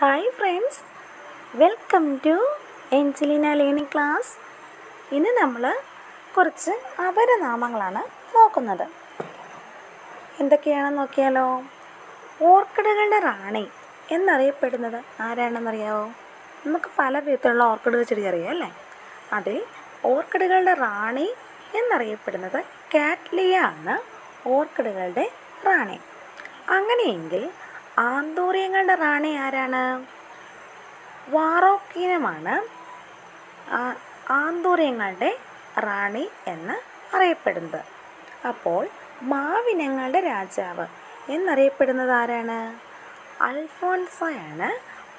Hi friends welcome to Angelina learning class ഇന്ന് നമ്മൾ കുറച്ച് അപരനാമങ്ങളാണ് നോക്കുന്നത്. എന്തൊക്കെയാണെന്ന് നോക്കിയാലോ? ഓർക്കിഡുകളുടെ റാണി എന്നറിയപ്പെടുന്നത് ആരാണെന്നറിയാവോ? നമുക്ക് പല വിധത്തിലുള്ള ഓർക്കിഡുകൾ ചെടി അറിയാം അല്ലേ? അതിൽ ഓർക്കിഡുകളുടെ റാണി എന്നറിയപ്പെടുന്നത് കാറ്റ്ലിയ ആണ് ഓർക്കിഡുകളുടെ റാണി. അങ്ങനെയെങ്കിൽ ആന്തൂര്യങ്ങളുടെ റാണി ആരാണ്? വാറോക്കീനമാണ് ആന്തൂറിയങ്ങളുടെ റാണി എന്ന് അറിയപ്പെടുന്നത്. അപ്പോൾ മാവിനങ്ങളുടെ രാജാവ് എന്നറിയപ്പെടുന്നത് ആരാണ്? അൽഫോൺസയാണ്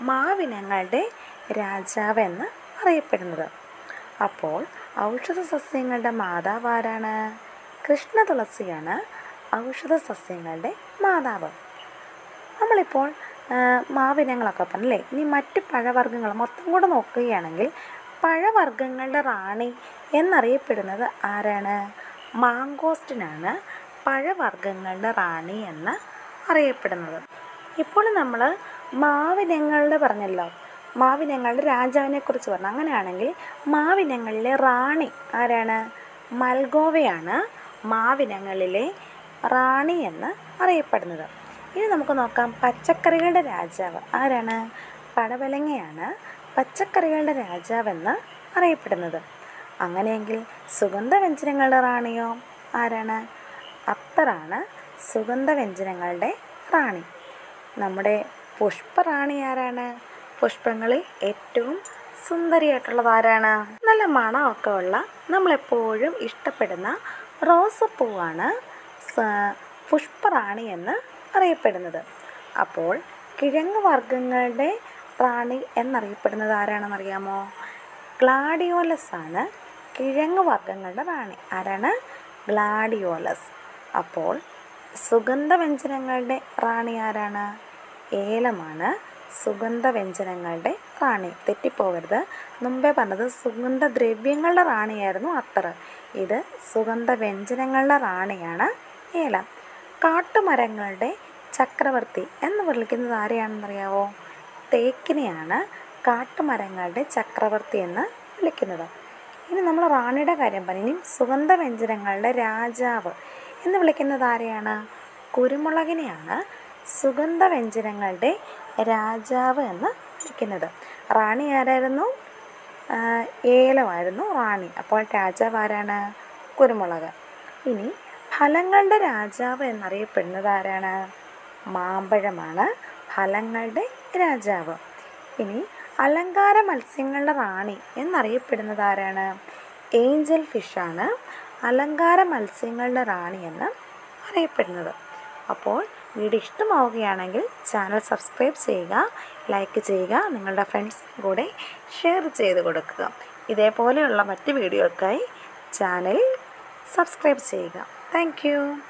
മാവിനങ്ങളുടെ രാജാവ് എന്ന് അറിയപ്പെടുന്നത്. അപ്പോൾ ഔഷധ സസ്യങ്ങളുടെ മാതാവ് ആരാണ്? കൃഷ്ണ തുളസിയാണ് ഔഷധ സസ്യങ്ങളുടെ മാതാവ്. നമ്മളിപ്പോൾ മാവിനങ്ങളൊക്കെ പറഞ്ഞല്ലേ ഇനി മറ്റ് പഴവർഗങ്ങൾ മൊത്തം കൂടെ നോക്കുകയാണെങ്കിൽ പഴവർഗങ്ങളുടെ റാണി എന്നറിയപ്പെടുന്നത് ആരാണ്? മാങ്കോസ്റ്റിനാണ് പഴവർഗങ്ങളുടെ റാണി എന്ന് അറിയപ്പെടുന്നത്. ഇപ്പോൾ നമ്മൾ മാവിനങ്ങളുടെ പറഞ്ഞല്ലോ. മാവിനങ്ങളുടെ രാജാവിനെക്കുറിച്ച് പറഞ്ഞു. അങ്ങനെയാണെങ്കിൽ മാവിനങ്ങളിലെ റാണി ആരാണ്? മൽഗോവയാണ് മാവിനങ്ങളിലെ റാണി എന്ന് അറിയപ്പെടുന്നത്. ഇനി നമുക്ക് നോക്കാം പച്ചക്കറികളുടെ രാജാവ് ആരാണ്? പടവലങ്ങയാണ് പച്ചക്കറികളുടെ രാജാവെന്ന് അറിയപ്പെടുന്നത്. അങ്ങനെയെങ്കിൽ സുഗന്ധവ്യഞ്ജനങ്ങളുടെ റാണിയോ ആരാണ്? അത്തറാണ് സുഗന്ധവ്യഞ്ജനങ്ങളുടെ റാണി. നമ്മുടെ പുഷ്പറാണി ആരാണ്? പുഷ്പങ്ങളിൽ ഏറ്റവും സുന്ദരിയായിട്ടുള്ളത് ആരാണ്? നല്ല മണമൊക്കെ ഉള്ള നമ്മളെപ്പോഴും ഇഷ്ടപ്പെടുന്ന റോസപ്പൂവാണ് പുഷ്പറാണി എന്ന് അറിയപ്പെടുന്നത് അപ്പോൾ കിഴങ്ങ് വർഗങ്ങളുടെ റാണി എന്നറിയപ്പെടുന്നത് ആരാണെന്നറിയാമോ? ഗ്ലാഡിയോലസ് ആണ്. കിഴങ്ങ് വർഗങ്ങളുടെ റാണി ആരാണ്? ഗ്ലാഡിയോലസ്. അപ്പോൾ സുഗന്ധവ്യഞ്ജനങ്ങളുടെ റാണി ആരാണ്? ഏലമാണ്. സുഗന്ധവ്യഞ്ജനങ്ങളുടെ റാണി തെറ്റിപ്പോകരുത്. മുമ്പേ പറഞ്ഞത് സുഗന്ധദ്രവ്യങ്ങളുടെ റാണിയായിരുന്നു അത്തർ ഇത് സുഗന്ധവ്യഞ്ജനങ്ങളുടെ റാണിയാണ് ഏലം. കാട്ടുമരങ്ങളുടെ ചക്രവർത്തി എന്ന് വിളിക്കുന്നത് ആരെയാണെന്നറിയാവോ? തേക്കിനെയാണ് കാട്ടുമരങ്ങളുടെ ചക്രവർത്തി എന്ന് വിളിക്കുന്നത്. ഇനി നമ്മൾ റാണിയുടെ കാര്യം പറഞ്ഞു ഇനി സുഗന്ധവ്യഞ്ജനങ്ങളുടെ രാജാവ് എന്ന് വിളിക്കുന്നത് ആരെയാണ്? കുരുമുളകിനെയാണ് സുഗന്ധവ്യഞ്ജനങ്ങളുടെ രാജാവ് എന്ന് വിളിക്കുന്നത്. റാണി ആരായിരുന്നു? ഏലമായിരുന്നു റാണി. അപ്പോൾ രാജാവ് ആരാണ്? കുരുമുളക്. ഇനി ഫലങ്ങളുടെ രാജാവ് എന്നറിയപ്പെടുന്നത് ആരാണ്? മാമ്പഴമാണ് ഫലങ്ങളുടെ രാജാവ്. ഇനി അലങ്കാര മത്സ്യങ്ങളുടെ റാണി എന്നറിയപ്പെടുന്നത് ആരാണ്? ഏഞ്ചൽ ഫിഷാണ് അലങ്കാര മത്സ്യങ്ങളുടെ റാണി എന്ന് അറിയപ്പെടുന്നത്. അപ്പോൾ വീഡിയോ ഇഷ്ടമാവുകയാണെങ്കിൽ ചാനൽ സബ്സ്ക്രൈബ് ചെയ്യുക ലൈക്ക് ചെയ്യുക നിങ്ങളുടെ ഫ്രണ്ട്സിനും കൂടെ ഷെയർ ചെയ്ത് കൊടുക്കുക. ഇതേപോലെയുള്ള മറ്റ് വീഡിയോകൾക്കായി ചാനൽ സബ്സ്ക്രൈബ് ചെയ്യുക. Thank you.